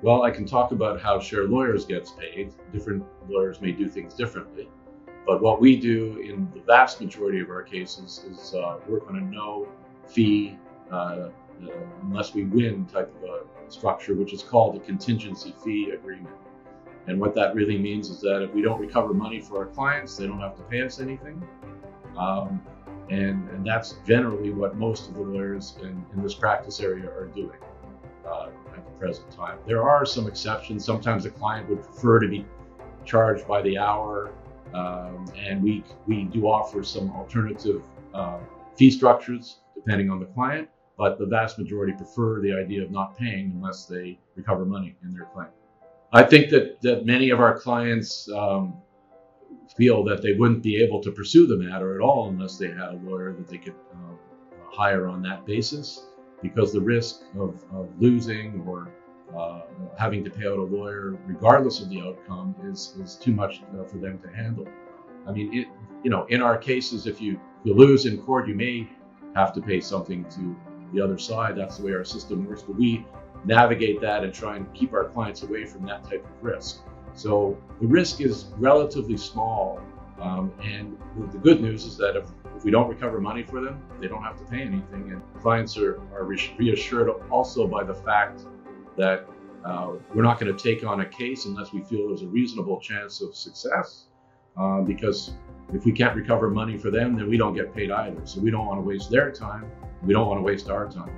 Well, I can talk about how Share Lawyers gets paid. Different lawyers may do things differently. But what we do in the vast majority of our cases is uh, work on a no fee, uh, uh, unless we win type of a structure, which is called a contingency fee agreement. And what that really means is that if we don't recover money for our clients, they don't have to pay us anything. Um, and, and that's generally what most of the lawyers in, in this practice area are doing present time. There are some exceptions. Sometimes the client would prefer to be charged by the hour, um, and we, we do offer some alternative uh, fee structures depending on the client, but the vast majority prefer the idea of not paying unless they recover money in their claim. I think that, that many of our clients um, feel that they wouldn't be able to pursue the matter at all unless they had a lawyer that they could uh, hire on that basis because the risk of, of losing or uh, having to pay out a lawyer regardless of the outcome is, is too much uh, for them to handle. I mean, it, you know, in our cases, if you, you lose in court, you may have to pay something to the other side. That's the way our system works. But we navigate that and try and keep our clients away from that type of risk. So the risk is relatively small. Um, and the good news is that if, if, we don't recover money for them, they don't have to pay anything. And clients are, are reassured also by the fact that uh, we're not going to take on a case unless we feel there's a reasonable chance of success. Uh, because if we can't recover money for them, then we don't get paid either. So we don't want to waste their time. We don't want to waste our time.